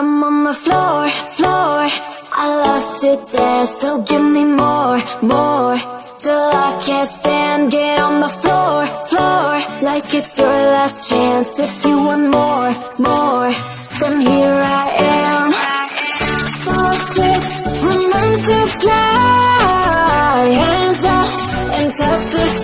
I'm on the floor, floor. I love to dance, so give me more, more. Till I can't stand, get on the floor, floor. Like it's your last chance If you want more, more. Then here I am. Four, six, romantic slide Hands up and touch the